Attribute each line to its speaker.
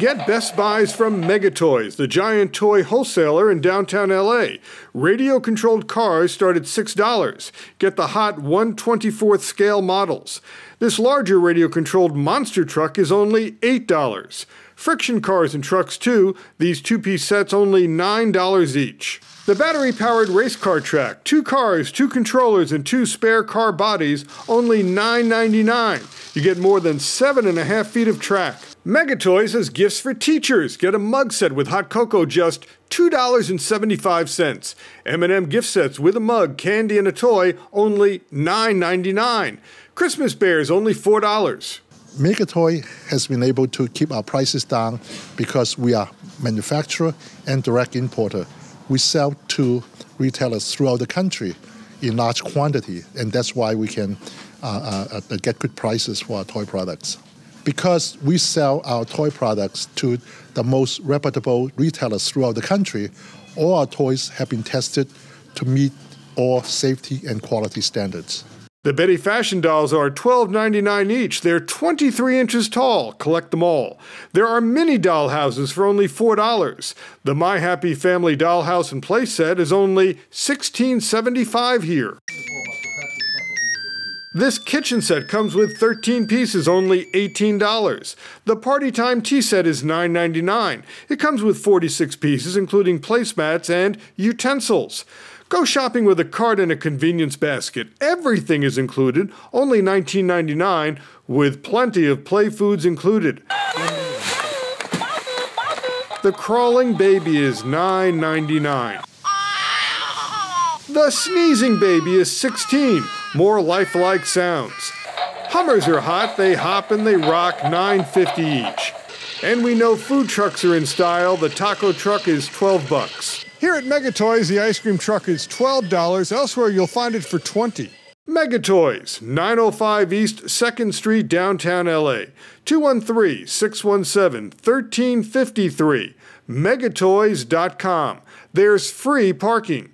Speaker 1: Get Best Buys from Megatoys, the giant toy wholesaler in downtown LA. Radio controlled cars start at $6. Get the hot 124th scale models. This larger radio controlled monster truck is only $8. Friction cars and trucks, too. These two piece sets only $9 each. The battery powered race car track, two cars, two controllers, and two spare car bodies, only $9.99. You get more than seven and a half feet of track. Megatoys has gifts for teachers. Get a mug set with hot cocoa, just $2.75. M&M gift sets with a mug, candy, and a toy, only $9.99. Christmas bears, only $4.
Speaker 2: Megatoy has been able to keep our prices down because we are manufacturer and direct importer. We sell to retailers throughout the country in large quantity, and that's why we can uh, uh, uh get good prices for our toy products because we sell our toy products to the most reputable retailers throughout the country, all our toys have been tested to meet all safety and quality standards.
Speaker 1: The Betty Fashion dolls are $12.99 each. They're 23 inches tall. Collect them all. There are mini doll houses for only $4. The My Happy Family dollhouse and playset is only $16.75 here. This kitchen set comes with 13 pieces, only $18. The Party Time tea set is $9.99. It comes with 46 pieces, including placemats and utensils. Go shopping with a cart and a convenience basket. Everything is included, only $19.99, with plenty of play foods included. The crawling baby is $9.99. The sneezing baby is 16 more lifelike sounds. Hummers are hot, they hop and they rock, 9.50 each. And we know food trucks are in style. The taco truck is 12 bucks. Here at Megatoys, the ice cream truck is $12. Elsewhere, you'll find it for 20. Megatoys, 905 East 2nd Street, downtown LA. 213 617 1353. Megatoys.com. There's free parking.